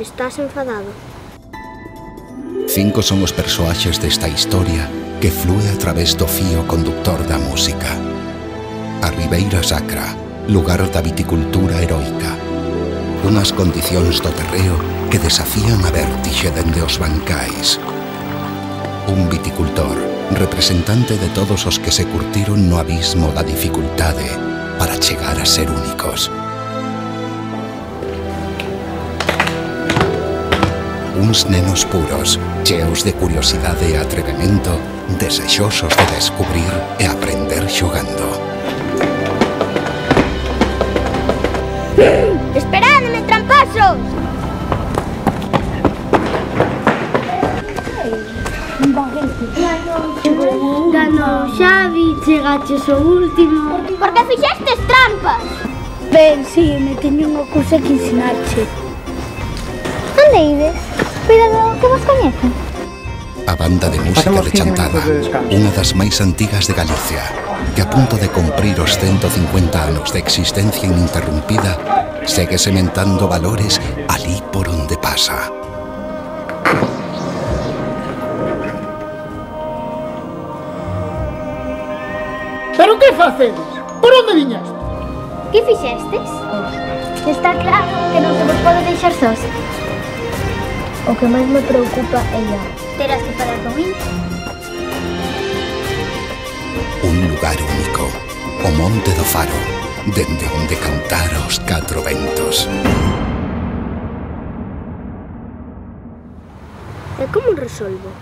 Estás enfadado. Cinco son os persoaxes desta historia que flúe a través do fío conductor da música. A Ribeira Sacra, lugar da viticultura heroica. Unhas condicións do terreo que desafían a vértixe dende os bancais. Un viticultor, representante de todos os que se curtiron no abismo da dificultade para chegar a ser únicos. Uns nenos puros, cheos de curiosidade e atrevemento, desexosos de descubrir e aprender xogando. Esperadme, trampasos! Ganou Xavi, chegaches o último. Por que fixestes trampas? Ben, si, me teño unha cousa que ensinarche. Onde ides? cuidado, que vos coñecen A banda de música de Chantada Unha das máis antigas de Galicia Que a punto de cumprir os 150 anos de existencia ininterrumpida Segue sementando valores ali por onde pasa Pero que facedes? Por onde viñaste? Que fixestes? Está claro que non se vos pode deixar sós O que máis me preocupa é a terás que falar con. Un lugar único, o Monte do Faro, dende onde cantar os catro ventos. E como resolvo?